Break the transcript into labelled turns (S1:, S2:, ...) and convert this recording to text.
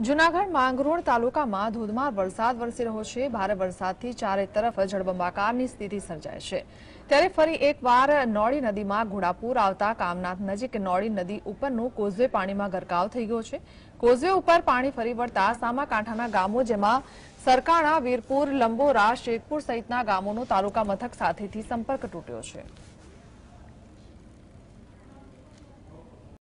S1: જૂનાગઢ માંગરોળ તાલુકામાં ધોધમાર વરસાદ વરસી રહ્યો છે. ભારે વરસાદથી ચારે તરફ જળબંબાકારની સ્થિતિ સર્જાય છે. ત્યારે ફરી એકવાર નોળી નદીમાં ઘોડાપૂર આવતા કામનાથ નજીક નોળી નદી ઉપરનું કોઝવે પાણીમાં ગરકાવ થઈ ગયો છે. કોઝવે ઉપર પાણી ફરી વળતા સામાકાંઠાના ગામો જેમાં સરકાણા, વીરપુર, લંબોરા, શેખપુર સહિતના ગામોનો તાલુકા મથક સાથેથી સંપર્ક તૂટ્યો છે.